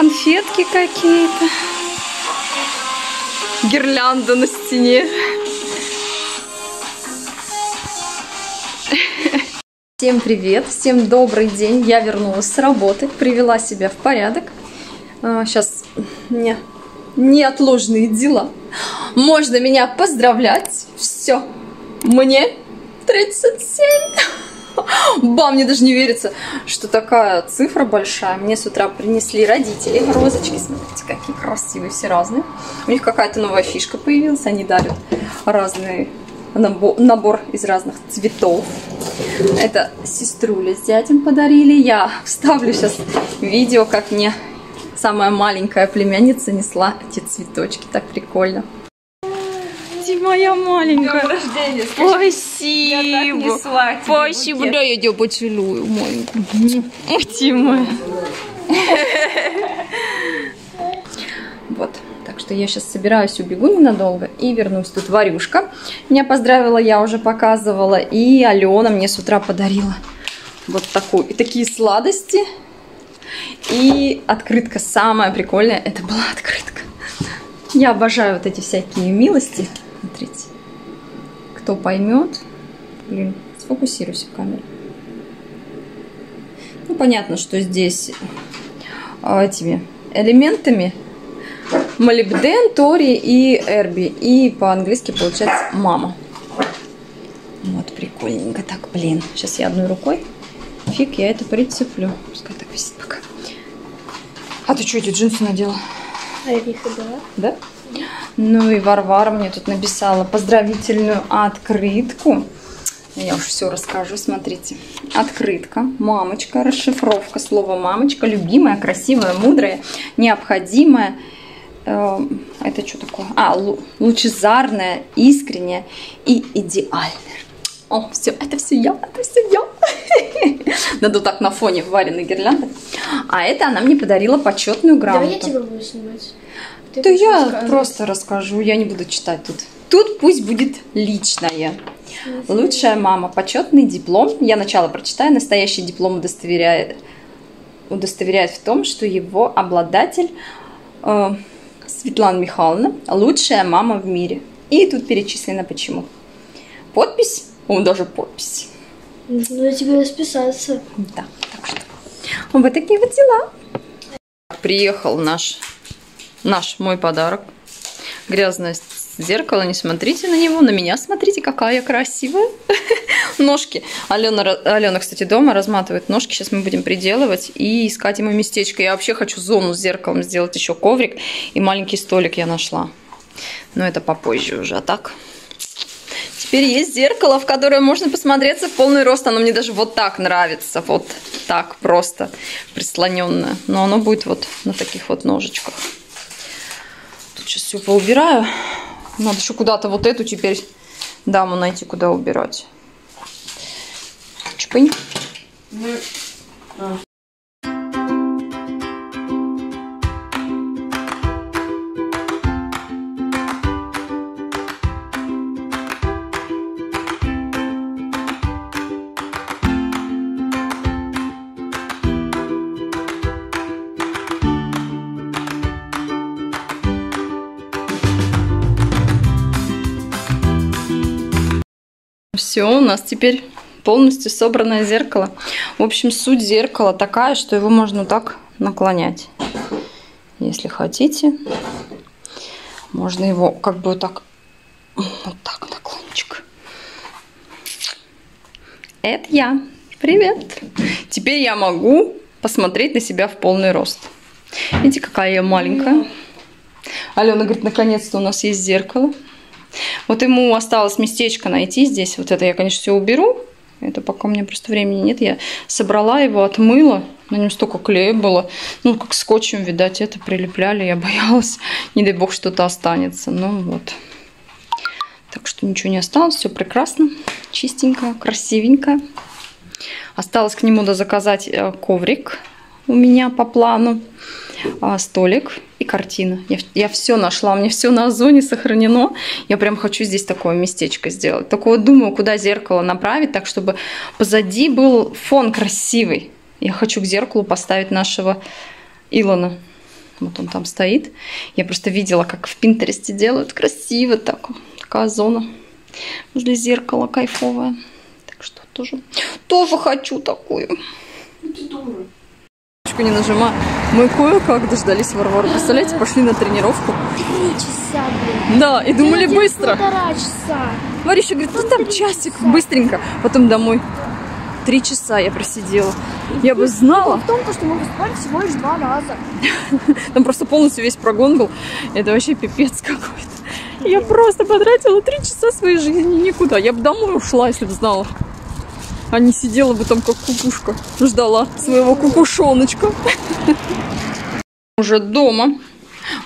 конфетки какие-то. Гирлянда на стене. Всем привет, всем добрый день. Я вернулась с работы, привела себя в порядок. Сейчас у меня неотложные дела. Можно меня поздравлять. Все, мне 37. Бам, мне даже не верится, что такая цифра большая. Мне с утра принесли родители розочки. Смотрите, какие красивые, все разные. У них какая-то новая фишка появилась. Они дарят разные набор из разных цветов. Это сеструля с дядем подарили. Я вставлю сейчас видео, как мне самая маленькая племянница несла эти цветочки. Так прикольно. Моя маленькая. Днем рождения. Спасибо. Я так несла тебе Спасибо. Букет. Да, я тебя поцелую, маленькую. Ой, моя. Вот. Так что я сейчас собираюсь, убегу ненадолго и вернусь. Тут Варюшка меня поздравила, я уже показывала. И Алена мне с утра подарила вот такую. И такие сладости. И открытка самая прикольная. Это была открытка. Я обожаю вот эти всякие милости. Смотрите. Кто поймет. Блин, сфокусируйся в камере. Ну, понятно, что здесь а, этими элементами молибден, тори и эрби. И по-английски получается мама. Вот, прикольненько. Так, блин, сейчас я одной рукой. Фиг, я это прицеплю. Пускай так висит пока. А ты что, эти джинсы надела? А я их отдала. Да? Ну и Варвара мне тут написала поздравительную открытку. Я уж все расскажу, смотрите. Открытка, мамочка, расшифровка слова мамочка. Любимая, красивая, мудрая, необходимая Эм, это что такое? А, лучезарная, искренняя и идеальная. О, все, это все я, это все я. Надо так на фоне вареной гирлянды. А это она мне подарила почетную грамоту. Давай я тебя буду снимать. Ты да я просто расскажу, я не буду читать тут. Тут пусть будет личное. Лучшая мама, почетный диплом. Я начало прочитаю. Настоящий диплом удостоверяет, удостоверяет в том, что его обладатель э, Светлана Михайловна, лучшая мама в мире. И тут перечислено почему. Подпись, он даже подпись. Нужно тебе расписаться. Да, так что вот такие вот дела. Приехал наш, наш мой подарок. Грязное зеркало, не смотрите на него, на меня смотрите, какая я красивая. Ножки. Алена, Алена, кстати, дома разматывает ножки. Сейчас мы будем приделывать и искать ему местечко. Я вообще хочу зону с зеркалом сделать, еще коврик и маленький столик я нашла. Но это попозже уже, а так... Теперь есть зеркало, в которое можно посмотреться в полный рост. Оно мне даже вот так нравится. Вот так просто прислоненное. Но оно будет вот на таких вот ножичках. Тут сейчас все поубираю. Надо еще куда-то вот эту теперь даму найти, куда убирать. Чпынь. Все, у нас теперь полностью собранное зеркало. В общем, суть зеркала такая, что его можно так наклонять. Если хотите, можно его как бы вот так, вот так наклончик. Это я. Привет. Теперь я могу посмотреть на себя в полный рост. Видите, какая я маленькая. Алена говорит, наконец-то у нас есть зеркало. Вот ему осталось местечко найти здесь. Вот это я, конечно, все уберу. Это пока у меня просто времени нет. Я собрала его, отмыла. На нем столько клея было. Ну, как скотчем, видать, это прилепляли. Я боялась, не дай бог, что-то останется. Ну, вот. Так что ничего не осталось. Все прекрасно, чистенько, красивенько. Осталось к нему заказать э, коврик у меня по плану. А, столик и картина. Я, я все нашла, меня все на озоне сохранено. Я прям хочу здесь такое местечко сделать. Только вот думаю, куда зеркало направить, так чтобы позади был фон красивый. Я хочу к зеркалу поставить нашего Илона. Вот он там стоит. Я просто видела, как в Пинтересте делают красиво так. Такая зона возле зеркала кайфовая. Так что тоже, тоже хочу такую. Ручку не нажимаю. Мы кое-как дождались Варвару. Представляете, пошли на тренировку. Три часа, блин. Да, и думали Один быстро. Полтора часа. Марища говорит, ну там часик, быстренько. Потом домой. Три часа я просидела. Я бы знала. В том, что мы выступали всего лишь два раза. Там просто полностью весь прогон был. Это вообще пипец какой-то. Я просто потратила три часа своей жизни никуда. Я бы домой ушла, если бы знала. А не сидела бы там как кукушка. Ждала своего кукушоночка. Уже дома.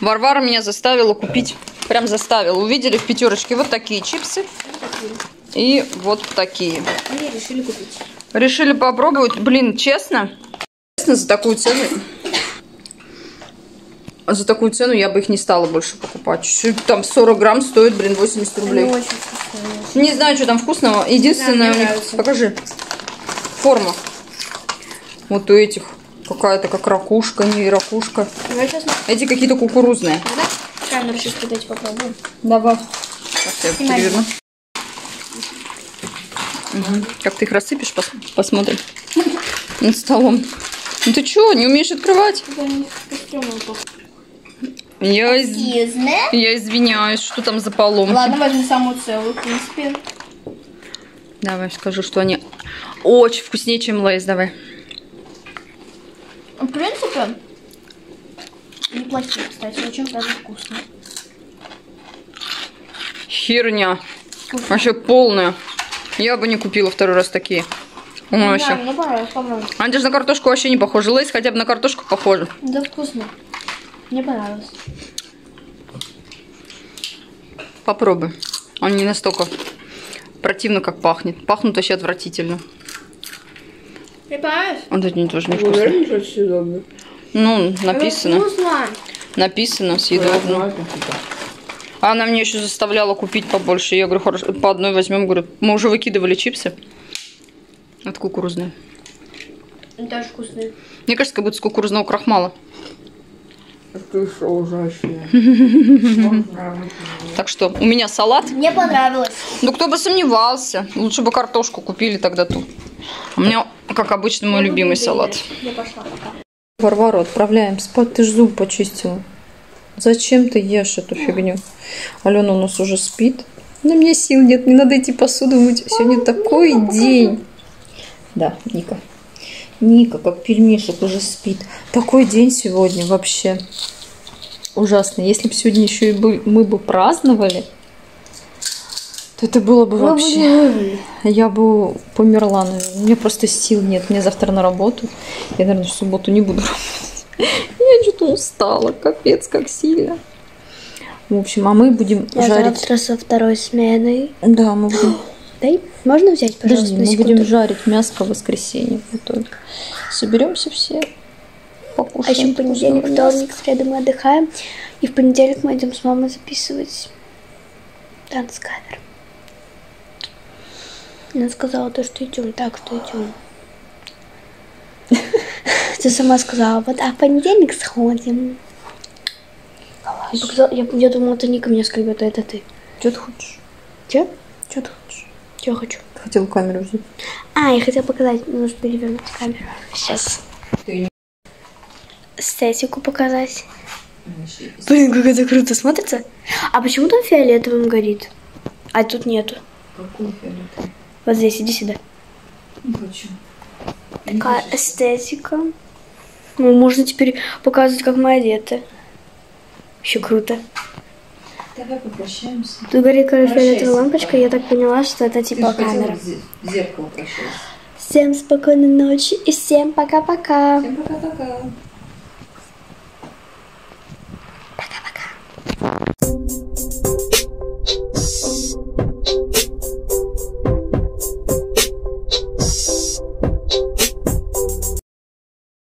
Варвара меня заставила купить. Прям заставила. Увидели в пятерочке вот такие чипсы. И вот такие. Решили купить. Решили попробовать. Блин, честно, честно, за такую цену... За такую цену я бы их не стала больше покупать. Там 40 грамм стоит, блин, 80 рублей. Они очень вкусные. Не знаю, что там вкусного. Единственное Да, у них... нравится. Покажи. Форма. Вот у этих какая-то как ракушка, не ракушка. Я сейчас Эти какие-то кукурузные. камеру сейчас эти попробуем. Давай. Сейчас я Снимай. переверну. Мгм. Как ты их рассыпешь, пос- посмотрим. Над столом. Ну ты что, не умеешь открывать? Я, из- я извиняюсь, что там за поломки. Ладно, возьму самую целую, в принципе. Давай скажу, что они очень вкуснее, чем лейс. Давай. В принципе, неплохие, кстати, очень даже вкусные. Херня. Вообще полная. Я бы не купила второй раз такие. Ой, Не вообще. знаю, мне понравилось, попробуй. Они даже на картошку вообще не похожи. Лейс хотя бы на картошку похожи. Да вкусно. Мне понравилось. Попробуй. Он не настолько противно, как пахнет. Пахнут вообще отвратительно. Мне понравилось? Вот эти тоже невкусные. Ну, написано. Вкусно. Написано съедобно. А она мне еще заставляла купить побольше. Я говорю, хорошо, по одной возьмем. Говорю, мы уже выкидывали чипсы. От кукурузной. Даже вкусные. Мне кажется, как будто с кукурузного крахмала. Так что у меня салат. Мне понравилось. Ну, кто бы сомневался. Лучше бы картошку купили тогда ту. У меня, как обычно, мой любимый салат. Я пошла пока. Варвару отправляем спать. Ты ж зуб почистила. Зачем ты ешь эту фигню? Алена у нас уже спит. Но мне сил нет, не надо идти посуду мыть. Сегодня такой день. Да, Ника. Ника, как пельмешек, уже спит. Такой день сегодня вообще. Ужасно. Если бы сегодня еще и бы, мы бы праздновали, то это было бы вообще... Я бы померла, наверное. У меня просто сил нет. Мне завтра на работу. Я, наверное, в субботу не буду работать. Я что-то устала. Капец, как сильно. В общем, а мы будем Я жарить... завтра со второй сменой. Да, мы будем... Дай, можно взять, пожалуйста, Подожди, мы секунду? будем жарить мяско в воскресенье в итоге. Соберемся все, А покушаем. еще в понедельник, вторник, среду мы отдыхаем. И в понедельник мы идем с мамой записывать танцкавер. Она сказала то, что идем, так что идем. Ты сама сказала, вот, а в понедельник сходим. Я, я, думала, это Ника меня скребет, а это ты. Что ты хочешь? Че? Что ты хочешь? Че хочу? Хотела камеру взять. А, я хотела показать, нужно перевернуть камеру. Сейчас. Ты Эстетику показать. Блин, как это круто смотрится. А почему там фиолетовым горит? А тут нету. Какую фиолетовую? Вот здесь, иди сюда. Не хочу. Такая эстетика. Ну, можно теперь показывать, как мы одеты. Еще круто. Давай попрощаемся. Тут горит фиолетовая Прощайся лампочка, я так поняла, что это типа камера. в зеркало прощаться. Всем спокойной ночи и всем пока-пока. Всем пока-пока.